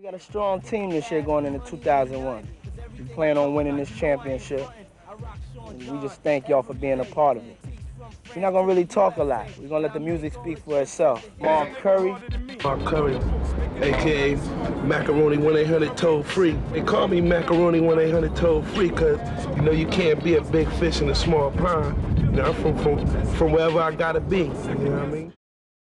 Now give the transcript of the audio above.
We got a strong team this year going into 2001. We plan on winning this championship. And we just thank y'all for being a part of it. We're not gonna really talk a lot. We're gonna let the music speak for itself. Mark Curry. Mark Curry, aka Macaroni 1 800 toll free. They call me Macaroni 1 800 toll free because you know you can't be a big fish in a small pond. You know, I'm from, from, from wherever I gotta be. You know what I mean?